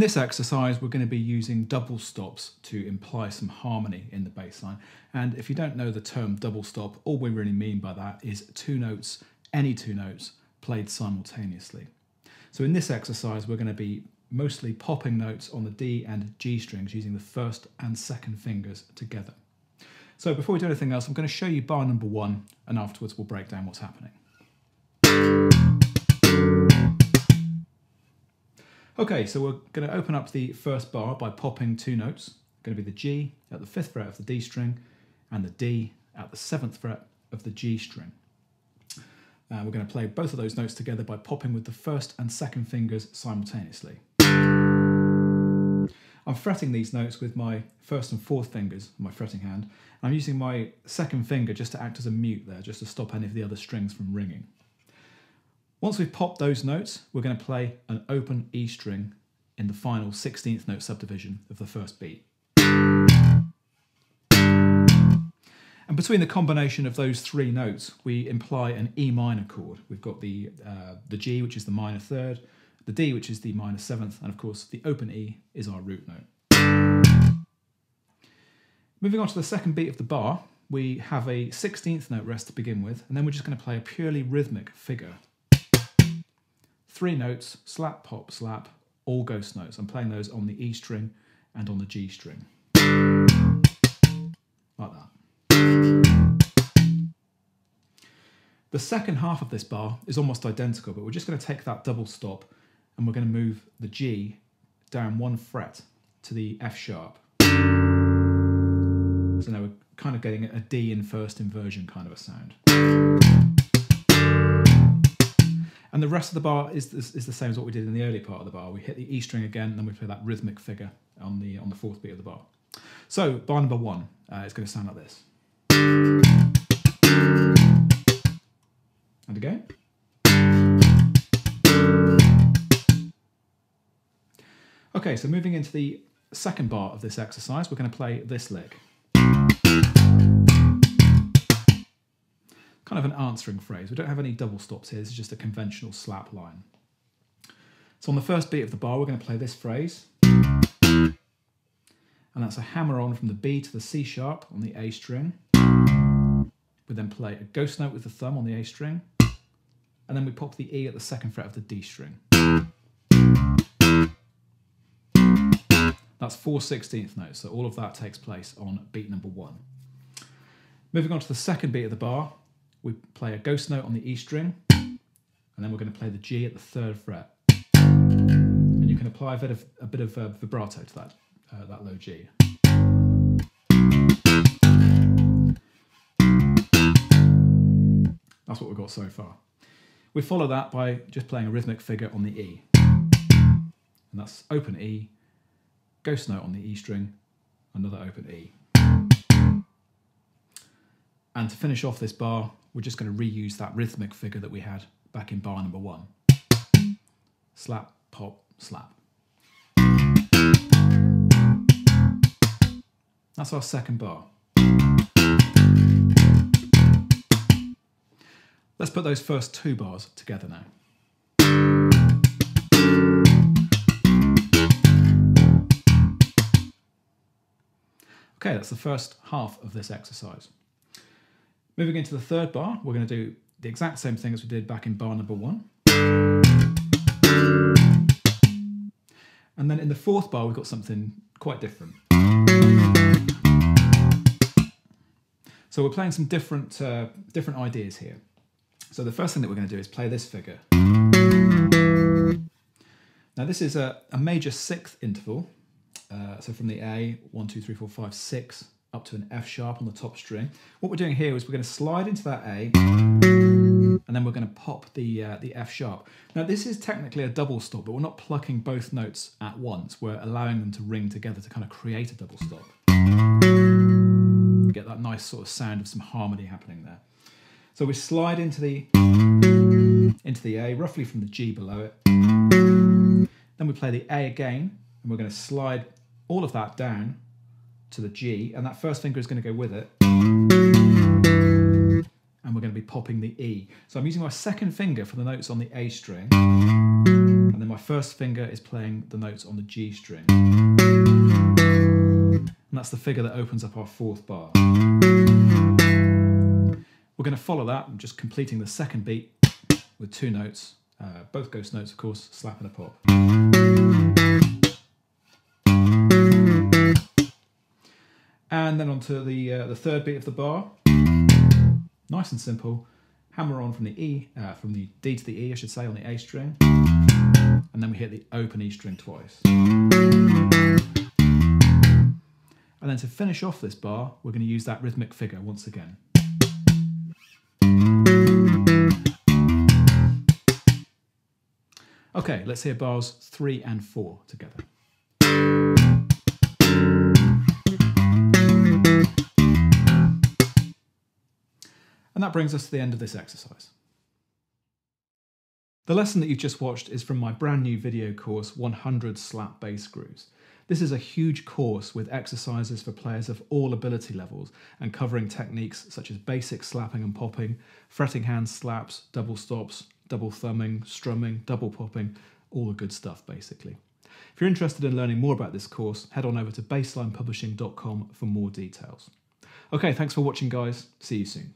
In this exercise, we're going to be using double stops to imply some harmony in the bass line. And if you don't know the term double stop, all we really mean by that is two notes, any two notes, played simultaneously. So in this exercise, we're going to be mostly popping notes on the D and G strings using the first and second fingers together. So before we do anything else, I'm going to show you bar number one, and afterwards we'll break down what's happening. Okay, so we're going to open up the first bar by popping two notes. It's going to be the G at the fifth fret of the D string and the D at the seventh fret of the G string. Uh, we're going to play both of those notes together by popping with the first and second fingers simultaneously. I'm fretting these notes with my first and fourth fingers, my fretting hand. And I'm using my second finger just to act as a mute there, just to stop any of the other strings from ringing. Once we've popped those notes, we're going to play an open E string in the final 16th note subdivision of the first beat. And between the combination of those three notes, we imply an E minor chord. We've got the, uh, the G, which is the minor third, the D, which is the minor seventh, and of course the open E is our root note. Moving on to the second beat of the bar, we have a 16th note rest to begin with, and then we're just going to play a purely rhythmic figure. Three notes, slap, pop, slap, all ghost notes. I'm playing those on the E string and on the G string. Like that. The second half of this bar is almost identical, but we're just going to take that double stop and we're going to move the G down one fret to the F sharp. So now we're kind of getting a D in first inversion kind of a sound. And the rest of the bar is, is, is, the same as what we did in the early part of the bar. We hit the E string again, then we play that rhythmic figure on the on the fourth beat of the bar. So bar number one uh, is going to sound like this. And again. Okay, so moving into the second bar of this exercise, we're going to play this lick. Of an answering phrase. We don't have any double stops here, this is just a conventional slap line. So on the first beat of the bar, we're going to play this phrase. And that's a hammer on from the B to the C sharp on the A string. We then play a ghost note with the thumb on the A string and then we pop the E at the second fret of the D string. That's four 16th notes, so all of that takes place on beat number one. Moving on to the second beat of the bar, we play a ghost note on the E string, and then we're going to play the G at the third fret. And you can apply a bit of, a bit of uh, vibrato to that, uh, that low G. That's what we've got so far. We follow that by just playing a rhythmic figure on the E. And that's open E, ghost note on the E string, another open E. And to finish off this bar, we're just going to reuse that rhythmic figure that we had back in bar number one. Slap, pop, slap. That's our second bar. Let's put those first two bars together now. Okay, that's the first half of this exercise. Moving into the third bar, we're going to do the exact same thing as we did back in bar number one. And then in the fourth bar, we've got something quite different. So we're playing some different, uh, different ideas here. So the first thing that we're going to do is play this figure. Now this is a, a major sixth interval. Uh, so from the A, one, two, three, four, five, six, up to an F sharp on the top string. What we're doing here is we're going to slide into that A, and then we're going to pop the, uh, the F sharp. Now this is technically a double stop, but we're not plucking both notes at once. We're allowing them to ring together to kind of create a double stop. Get that nice sort of sound of some harmony happening there. So we slide into the into the A, roughly from the G below it. Then we play the A again, and we're going to slide all of that down to the G, and that first finger is going to go with it. And we're going to be popping the E. So I'm using my second finger for the notes on the A string. And then my first finger is playing the notes on the G string. And that's the figure that opens up our fourth bar. We're going to follow that, I'm just completing the second beat with two notes, uh, both ghost notes, of course, slap and a pop. And then onto the uh, the third beat of the bar. Nice and simple. Hammer on from the E, uh, from the D to the E, I should say, on the A string, and then we hit the open E string twice. And then to finish off this bar, we're going to use that rhythmic figure once again. Okay, let's hear bars three and four together. And that brings us to the end of this exercise. The lesson that you've just watched is from my brand new video course 100 Slap Bass Grooves. This is a huge course with exercises for players of all ability levels and covering techniques such as basic slapping and popping, fretting hand slaps, double stops, double thumbing, strumming, double popping, all the good stuff basically. If you're interested in learning more about this course, head on over to basslinepublishing.com for more details. Okay, thanks for watching guys. See you soon.